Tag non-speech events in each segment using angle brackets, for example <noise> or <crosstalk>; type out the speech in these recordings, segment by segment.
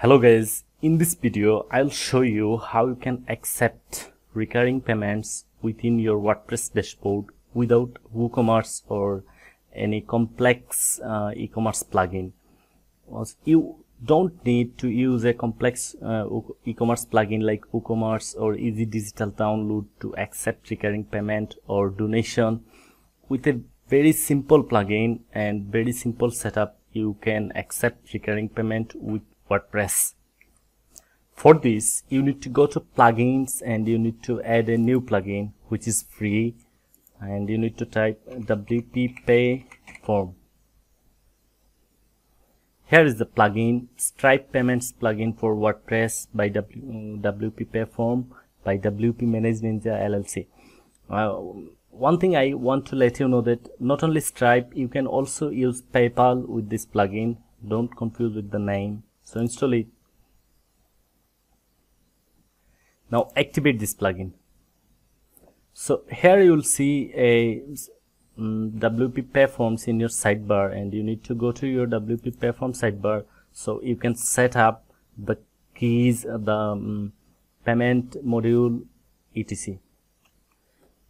Hello guys, in this video I'll show you how you can accept recurring payments within your WordPress dashboard without WooCommerce or any complex uh, e-commerce plugin. You don't need to use a complex uh, e-commerce plugin like WooCommerce or Easy Digital Download to accept recurring payment or donation. With a very simple plugin and very simple setup, you can accept recurring payment with WordPress. For this, you need to go to plugins and you need to add a new plugin which is free and you need to type WP Pay Form. Here is the plugin Stripe Payments plugin for WordPress by w, WP Pay Form by WPManageNinja LLC. Uh, one thing I want to let you know that not only Stripe, you can also use PayPal with this plugin. Don't confuse with the name so install it. Now activate this plugin. So here you will see a um, WP Payforms in your sidebar and you need to go to your WP Payform sidebar. So you can set up the keys the um, payment module etc.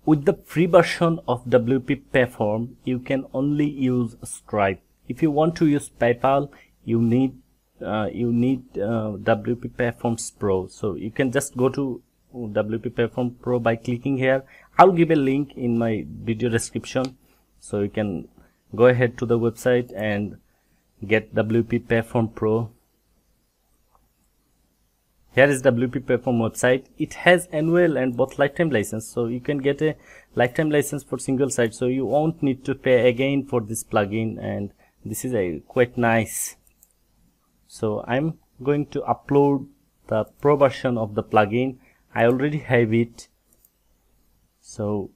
With the free version of WP Payform you can only use Stripe. If you want to use PayPal you need uh, you need uh, WP Payforms Pro. So you can just go to WP Payform Pro by clicking here. I'll give a link in my video description. So you can go ahead to the website and get WP Payform Pro. Here is WP Payform website. It has annual and both lifetime license. So you can get a lifetime license for single site. So you won't need to pay again for this plugin. And this is a quite nice so I'm going to upload the pro version of the plugin. I already have it. So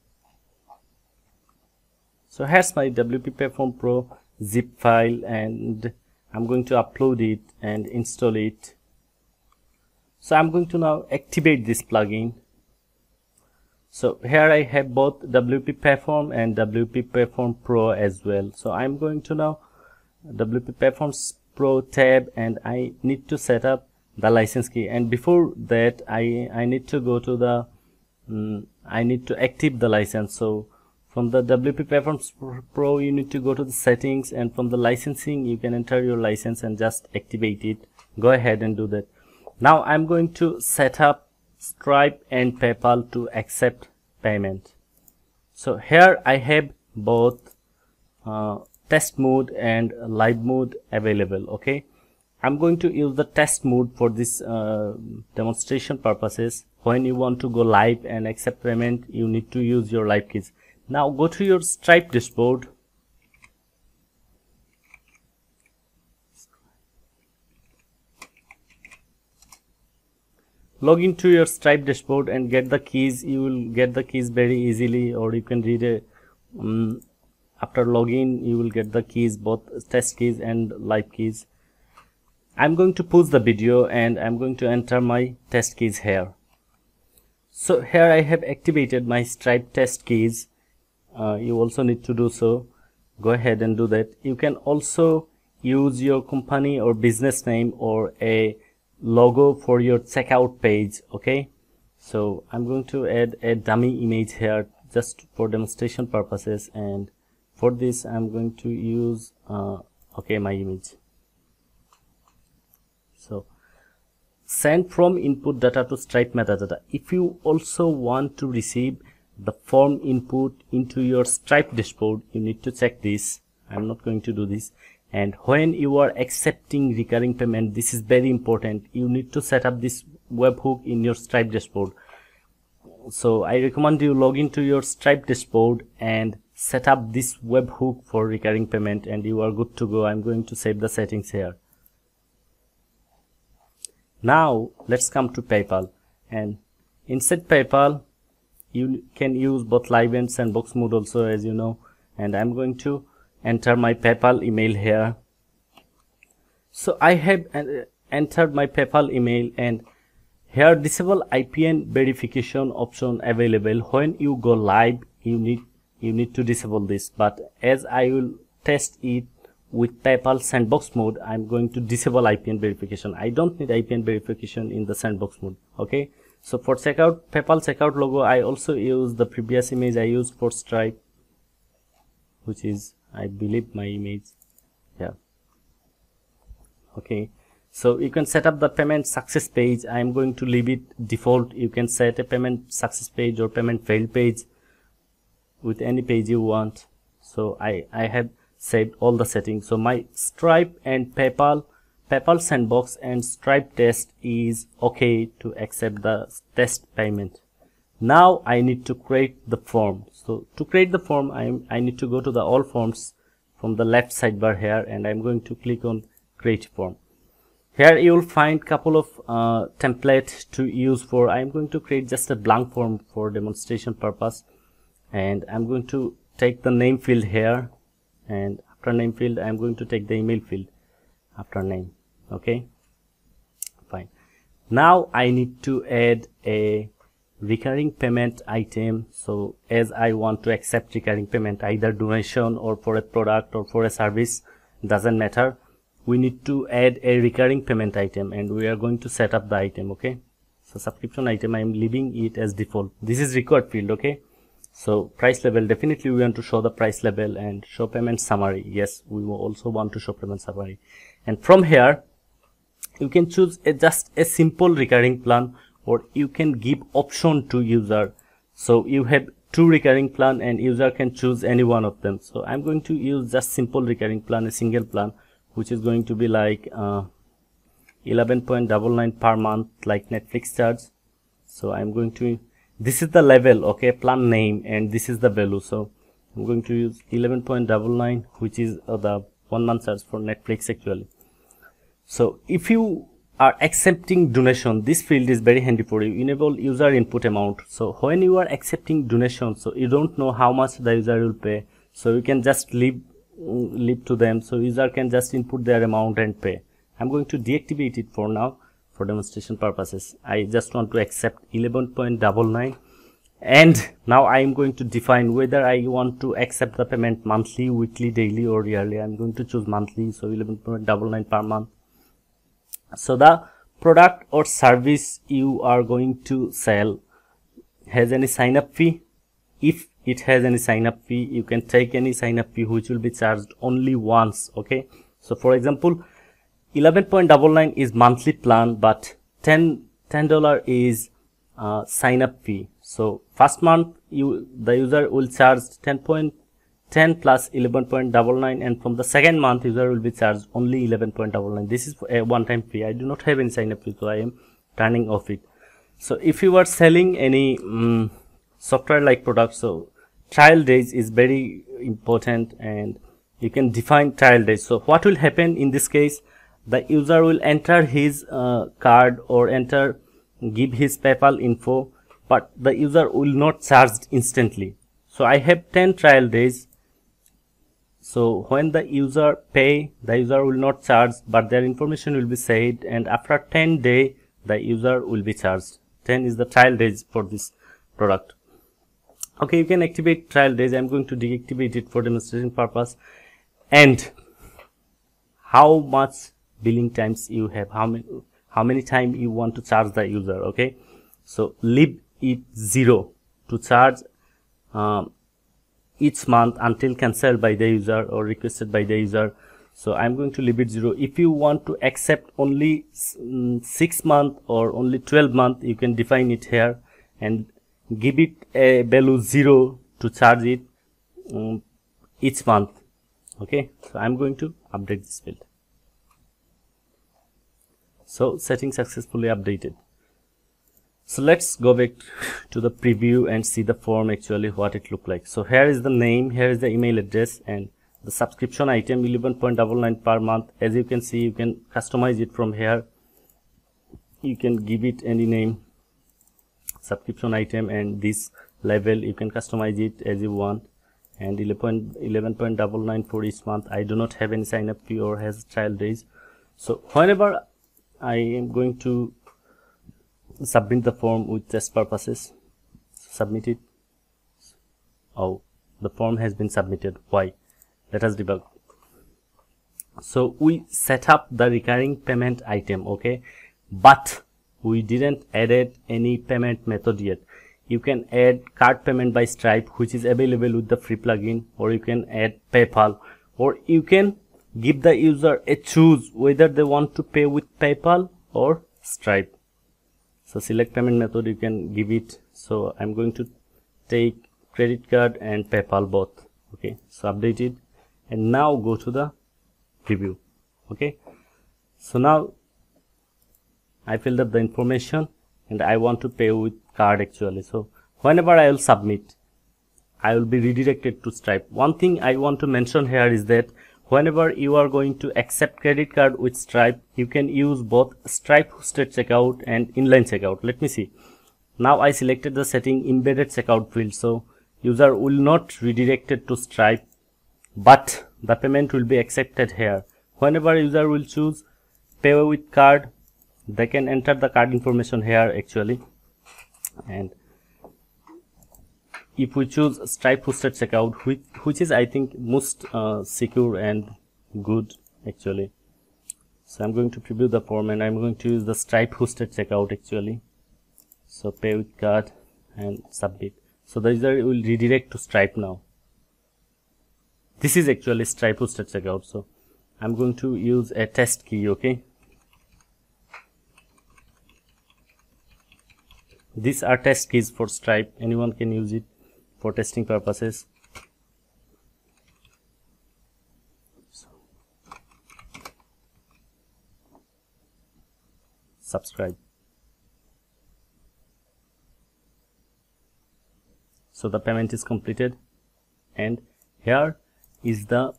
so here's my WP Payform Pro zip file and I'm going to upload it and install it. So I'm going to now activate this plugin. So here I have both WP Payform and WP Payform Pro as well. So I'm going to now WP Payform pro tab and I need to set up the license key. And before that I, I need to go to the um, I need to active the license. So from the WP Payforms Pro you need to go to the settings and from the licensing you can enter your license and just activate it. Go ahead and do that. Now I'm going to set up Stripe and PayPal to accept payment. So here I have both uh, test mode and live mode available okay? I'm going to use the test mode for this uh, demonstration purposes. When you want to go live and accept payment you need to use your live keys. Now go to your stripe dashboard. Log into your stripe dashboard and get the keys. You will get the keys very easily or you can read a um, after login you will get the keys both test keys and live keys. I'm going to pause the video and I'm going to enter my test keys here. So here I have activated my stripe test keys. Uh, you also need to do so. Go ahead and do that. You can also use your company or business name or a logo for your checkout page okay? So I'm going to add a dummy image here just for demonstration purposes and for this I'm going to use uh, okay my image. So send from input data to stripe metadata. If you also want to receive the form input into your stripe dashboard you need to check this. I'm not going to do this. And when you are accepting recurring payment this is very important. You need to set up this webhook in your stripe dashboard. So I recommend you log into your stripe dashboard and set up this webhook for recurring payment and you are good to go. I'm going to save the settings here. Now let's come to paypal. And inside paypal you can use both live and sandbox mode also as you know. And i'm going to enter my paypal email here. So i have uh, entered my paypal email and here disable ipn verification option available. When you go live you need you need to disable this. But as I will test it with PayPal sandbox mode I'm going to disable IPN verification. I don't need IPN verification in the sandbox mode okay? So for checkout PayPal checkout logo I also use the previous image I used for Stripe which is I believe my image. Yeah. Okay. So you can set up the payment success page. I am going to leave it default. You can set a payment success page or payment failed page with any page you want. So I I have saved all the settings. So my stripe and paypal paypal sandbox and stripe test is okay to accept the test payment. Now i need to create the form. So to create the form i i need to go to the all forms from the left sidebar here and i'm going to click on create form. Here you will find couple of uh, template to use for i'm going to create just a blank form for demonstration purpose and i'm going to take the name field here. And after name field I am going to take the email field after name. Okay? Fine. Now I need to add a recurring payment item. So as I want to accept recurring payment either donation or for a product or for a service doesn't matter. We need to add a recurring payment item and we are going to set up the item okay? So subscription item I am leaving it as default. This is required field okay so price level definitely we want to show the price level and show payment summary. Yes we also want to show payment summary. And from here you can choose a, just a simple recurring plan or you can give option to user. So you have two recurring plan and user can choose any one of them. So i'm going to use just simple recurring plan a single plan which is going to be like uh, 11.99 per month like netflix charge so i'm going to this is the level okay plan name and this is the value. So i'm going to use 11.99 which is uh, the one month charge for netflix actually. So if you are accepting donation this field is very handy for you enable user input amount. So when you are accepting donation so you don't know how much the user will pay. So you can just leave leave to them. So user can just input their amount and pay. I'm going to deactivate it for now for demonstration purposes. I just want to accept 11.99 and now I am going to define whether I want to accept the payment monthly weekly daily or yearly. I'm going to choose monthly so 11.99 per month. So the product or service you are going to sell has any sign up fee? If it has any sign up fee you can take any sign up fee which will be charged only once okay? So for example 11.99 is monthly plan but 10 dollar is uh, sign up fee. So first month you the user will charge 10.10 plus 11.99 and from the second month user will be charged only 11.99 this is a one time fee. I do not have any sign up fee so i am turning off it. So if you are selling any um, software like product so trial days is very important and you can define trial days. So what will happen in this case the user will enter his uh, card or enter give his paypal info but the user will not charge instantly. So i have 10 trial days. So when the user pay the user will not charge but their information will be saved and after 10 day the user will be charged. 10 is the trial days for this product. Okay you can activate trial days. I'm going to deactivate it for demonstration purpose. And how much billing times you have how many how many time you want to charge the user okay? So leave it zero to charge um, each month until cancelled by the user or requested by the user. So i'm going to leave it zero. If you want to accept only mm, six month or only 12 month you can define it here and give it a value zero to charge it um, each month okay? So i'm going to update this field so setting successfully updated. So let's go back to the preview and see the form actually what it look like. So here is the name here is the email address and the subscription item 11.99 per month. As you can see you can customize it from here. You can give it any name subscription item and this level you can customize it as you want. And 11.99 for each month. I do not have any sign up fee or has trial days so whenever I am going to submit the form with test purposes. Submit it oh the form has been submitted. Why? Let us debug. So we set up the recurring payment item okay? But we didn't added any payment method yet. You can add card payment by stripe which is available with the free plugin or you can add paypal or you can give the user a choose whether they want to pay with paypal or stripe. So select payment method you can give it. So i'm going to take credit card and paypal both. Okay so update it. And now go to the preview. Okay so now i filled up the information and i want to pay with card actually. So whenever i will submit i will be redirected to stripe. One thing i want to mention here is that whenever you are going to accept credit card with stripe you can use both stripe hosted checkout and inline checkout. Let me see. Now i selected the setting embedded checkout field. So user will not redirected to stripe but the payment will be accepted here. Whenever user will choose pay with card they can enter the card information here actually. And if we choose stripe hosted checkout which which is i think most uh, secure and good actually. So i'm going to preview the form and i'm going to use the stripe hosted checkout actually. So pay with card and submit. So the user will redirect to stripe now. This is actually stripe hosted checkout so i'm going to use a test key okay? These are test keys for stripe. Anyone can use it for testing purposes. Subscribe. So the payment is completed. And here is the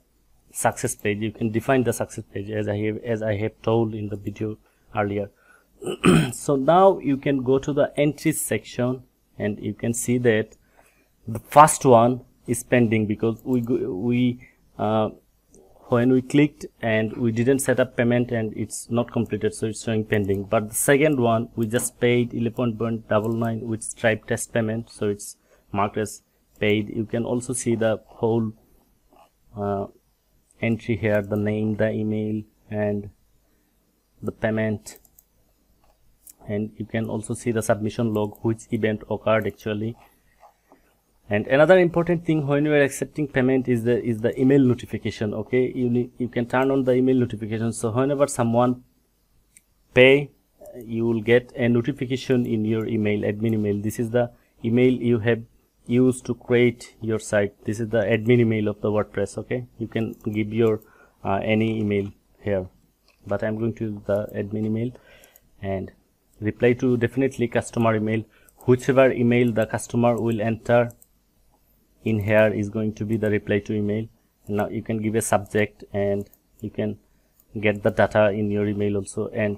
success page. You can define the success page as i have as i have told in the video earlier. <clears throat> So now you can go to the entries section and you can see that the first one is pending because we we uh, when we clicked and we didn't set up payment and it's not completed so it's showing pending. But the second one we just paid 11.99 with stripe test payment so it's marked as paid. You can also see the whole uh, entry here the name the email and the payment. And you can also see the submission log which event occurred actually and another important thing when you are accepting payment is the is the email notification okay? You you can turn on the email notification. So whenever someone pay you will get a notification in your email admin email. This is the email you have used to create your site. This is the admin email of the wordpress okay? You can give your uh, any email here. But i'm going to use the admin email and reply to definitely customer email. Whichever email the customer will enter in here is going to be the reply to email. Now you can give a subject and you can get the data in your email also. And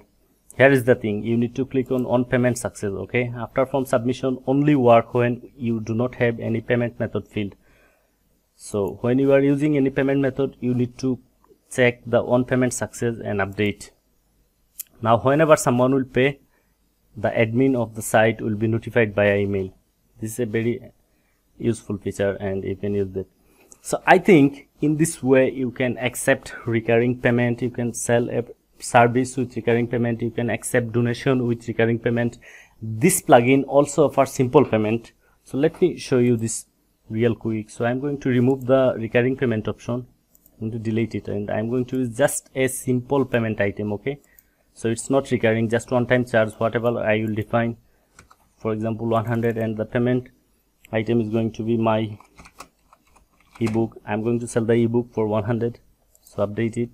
here is the thing you need to click on on payment success okay? After form submission only work when you do not have any payment method field so when you are using any payment method you need to check the on payment success and update. Now whenever someone will pay the admin of the site will be notified by email. This is a very useful feature and you can use that. So i think in this way you can accept recurring payment you can sell a service with recurring payment you can accept donation with recurring payment. This plugin also offers simple payment. So let me show you this real quick. So i'm going to remove the recurring payment option. I'm going to delete it and i'm going to use just a simple payment item okay? So it's not recurring just one time charge whatever i will define. For example 100 and the payment item is going to be my ebook. I'm going to sell the ebook for 100 so update it.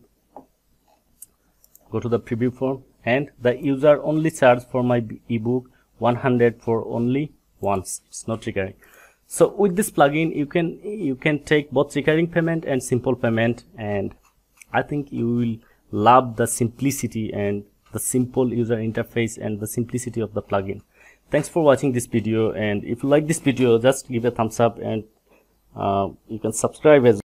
Go to the preview form. And the user only charge for my ebook 100 for only once. It's not recurring. So with this plugin you can you can take both recurring payment and simple payment. And i think you will love the simplicity and the simple user interface and the simplicity of the plugin thanks for watching this video and if you like this video just give a thumbs up and uh, you can subscribe as